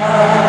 Amen.